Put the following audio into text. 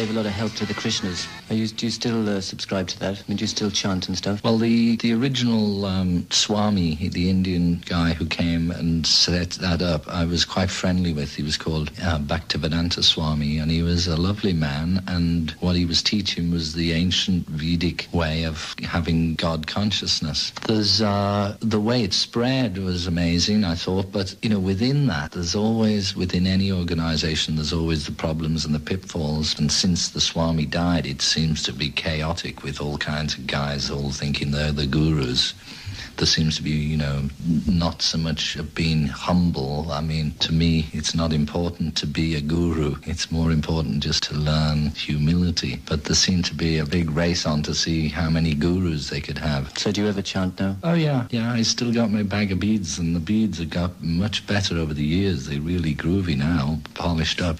gave a lot of help to the Krishnas. You, do you still uh, subscribe to that? I mean, do you still chant and stuff? Well, the, the original um, Swami, the Indian guy who came and set that up, I was quite friendly with. He was called uh, Bhaktivedanta Swami, and he was a lovely man. And what he was teaching was the ancient Vedic way of having God consciousness. There's uh, the way it spread was amazing, I thought, but you know, within that, there's always within any organization, there's always the problems and the pitfalls. And since the Swami died, it seems to be chaotic with all kinds of guys all thinking they're the gurus there seems to be, you know, not so much of being humble. I mean, to me, it's not important to be a guru. It's more important just to learn humility. But there seemed to be a big race on to see how many gurus they could have. So do you ever chant now? Oh, yeah. Yeah, I still got my bag of beads, and the beads have got much better over the years. They're really groovy now, polished up.